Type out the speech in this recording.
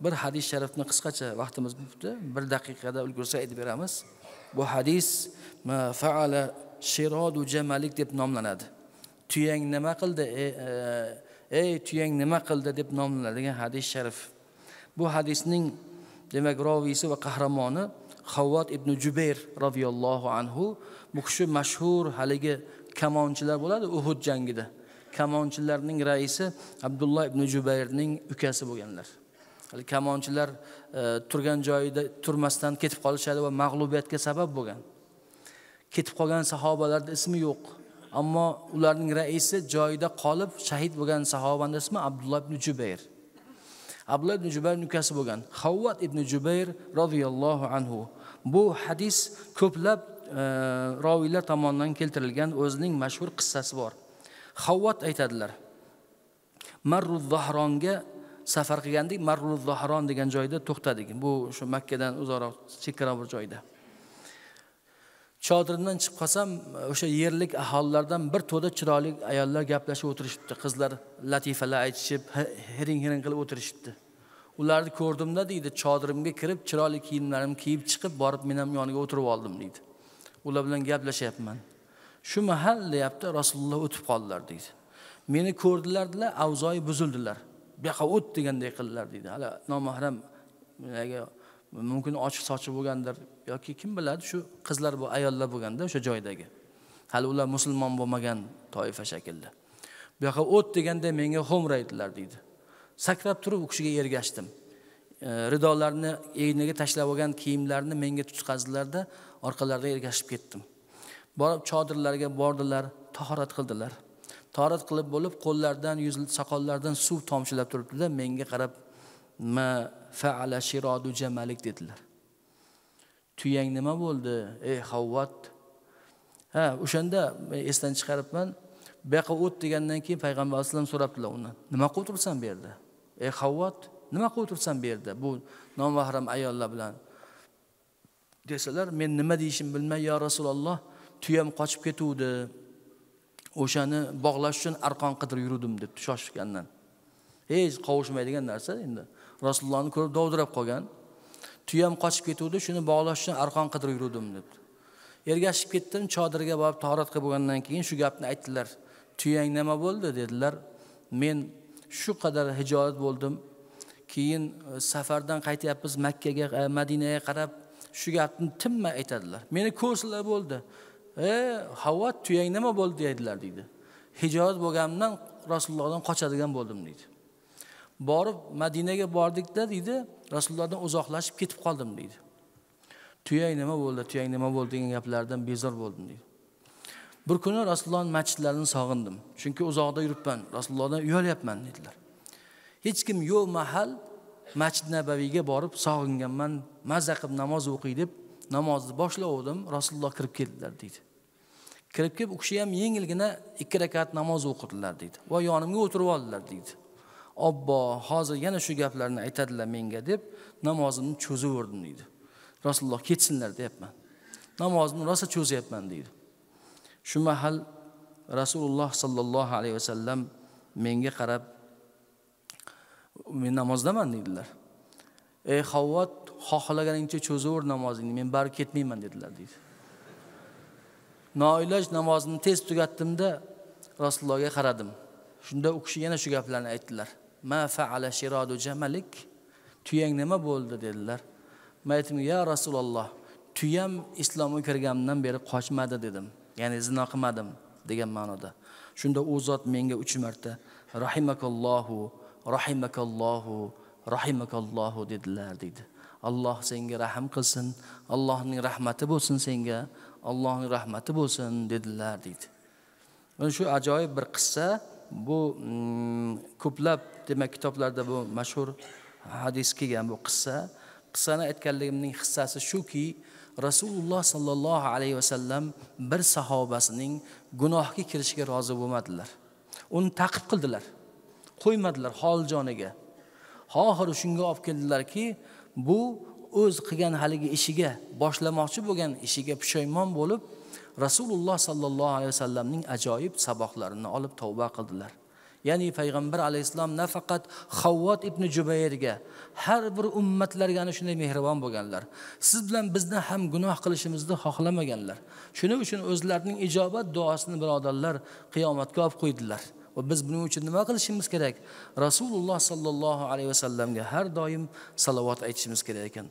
bir hadis sharifni qisqacha vaqtimiz bo'libdi. Bir daqiqada ulgursa aytib beramiz. Bu hadis faala shirodu jamalik deb nomlanadi. Tuyang nima qildi e, e, ey, e, tuyang nima qildi deb nomlanadigan hadis sharif. Bu hadisning demak roviysi va qahramoni havvat ibn jubayr roziyallohu anhu bu kishi mashhur haligi kamonchilar bo'ladi uhud jangida. Kamonchilarning raisi abdulloh ibn jubayrning ukasi bo'lganlar. Kamonchilar e, turgan joyida turmasdan ketib qolishadi va mag'lubiyatga sabab bo'lgan. Ketib qolgan sahobalarni ismi yo'q ammo ularning raisi joyida qolib shahid bo'lgan sahobani ismi abdulloh ibn jubayr. Abdulloh ibn jubayr ukasi bo'lgan. Havvat ibn jubayr roziyallohu anhu. Bu hadis ko'plab e, roviylar tomonidan keltirilgan o'zining mashhur qissasi bor. Havvat aytadilar marru zahronga safar qilgandik marrul zahron degan joyda to'xtadik. Bu shu makkadan uzoqroq chekkaroq bir joyda. Chodirimdan chiqib qolsam o'sha yerlik aholilardan bir to'da chiroyli ayollar gaplashib o'tirishibdi. Qizlar latifalar aytishib hiring hiring qilib o'tirishibdi. Ularni ko'rdimda deydi chodirimga kirib chiroyli kiyimlarimni kiyib chiqib borib men ham yoniga o'tirib oldim deydi. Ular bilan gaplashyapman shu mahal deyapti rasululloh o'tib qoldilar deydi. Meni ko'rdilar avzoyi buzildilar. Bu yoqqa o't deganday qildilar deydi. Hali nomahram mumkin ochiq sochi bo'lgandir yoki kim biladi shu qizlar bu ayollar bo'lganda o'sha joydagi. Hali ular musulmon bo'lmagan toifa shaklda. Bu yoqqa o't deganda menga ho'mraydilar deydi. Sakrab turib u kishiga ergashdim. E, ridolarni egniga tashlab olgan kiyimlarni menga tutqazdilarda orqalaridan ergashib ketdim. Borib chodirlarga bordilar tahorat qildilar. Torat qilib bo'lib qo'llaridan yuz soqollaridan suv tomchilab turibdida menga qarab ma faala shirodu jamalik dedilar. Tuyang nima bo'ldi ey havvat? Ha o'shanda esdan chiqaribman bu yoqqa o't degandan keyin payg'ambar alayhisalom so'rabdilar undan nima qilib o'tiribsan bu yerda? Ey havvat nima qilib o'tiribsan bu yerda bu nomahram ayollar bilan? Desalar men nima deyishimni bilmay yo rasululloh tuyam qochib ketuvdi. O'shani bog'lash uchun arqon qidirib yuruvdim debdi shoshgandan hech qovushmaydigan narsa endi. Rasulullohni ko'rib dovdirab qolgan. Tuyam qochib ketuvdi shuni bog'lash uchun arqon qidirib yuruvdim debdi ergashib ketdim chodirga borib tahorat qilib bo'lgandan keyin shu gapni aytdilar. Tuyang nima bo'ldi? dedilar. Men shu qadar hijolat bo'ldim. Keyin e, safardan qaytyapmiz makkaga e, madinaga qarab shu gapni tinmay aytadilar. Meni ko'rsalar bo'ldi. E havvat tuyang nima bo'ldi deydilar deydi. Hijolat bo'lganimdan rasulullohdan qochadigan bo'ldim deydi. Borib madinaga bordikda deydi rasulullohdan uzoqlashib ketib qoldim deydi. Tuyang nima bo'ldi tuyang nima bo'ldi degan gaplardan bezor bo'ldim deydi. Bir kuni rasulullohni masjidlarini sog'indim. Chunki uzoqda yuribman rasulullohdan uyalyapman dedilar. Hech kim yo'q mahal masjid nabaviyga borib sog'inganman. Mazza qilib namoz o'qiy deb namozni boshlavdim rasululloh kirib keldilar deydi. Kirib kelib u kishi ham yengilgina ikki rakat namoz o'qidilar deydi. Va yonimga o'tirib oldilar deydi. Obbo hozir yana shu gaplarni aytadilar menga deb namozimni cho'zaverdim deydi. Rasululloh ketsinlar deyapman. Namozimni rosa cho'zyapman deydi. Shu mahal rasululloh sollallohu alayhi vasallam menga qarab men namozdaman dedilar ey havvot xohlaganingcha cho'zaver namozingni men bari ketmayman dedilar deydi. Noiloj namozimni tez tugatdimda rasulullohga qaradim. Shunda u kishi yana shu gaplarni aytdilar. Ma faala shirodu jamalik? Tuyang nima bo'ldi? dedilar. Man aytdim ya rasululloh tuyam islomga kirganimdan beri qochmadi dedim. Ya'ni zino qilmadim degan ma'noda. Shunda u zot menga uch marta rahimakallohu rahimakallohu rahimakallohu dedilar deydi. Alloh senga rahm qilsin allohning rahmati bo'lsin senga allohning rahmati bo'lsin dedilar deydi. Mana shu ajoyib bir qissa bu mm, ko'plab demak kitoblarda bu mashhur hadis kelgan bu qissa. Qissani aytganligimning hissasi shuki rasululloh sollallohu alayhi vasallam bir sahobasining gunohga kirishiga rozi bo'lmadilar. Uni taqib qildilar qo'ymadilar hol joniga. Oxiri shunga olib keldilarki bu o'z qilgan haligi ishiga boshlamoqchi bo'lgan ishiga pushaymon bo'lib rasululloh sollallohu alayhi vasallamning ajoyib saboqlarini olib tavba qildilar. Ya'ni payg'ambar alayhissalom nafaqat havvot ibn jubayrga har bir ummatlarga ana shunday mehribon bo'lganlar. Siz bilan bizni ham gunoh qilishimizni xohlamaganlar. Shuning uchun o'zlarining ijobat duosini birodarlar qiyomatga olib qo'ydilar. Va biz buning uchun nima qilishimiz kerak? Rasululloh sollallohu alayhi vasallamga har doim salovat aytishimiz kerak ekan.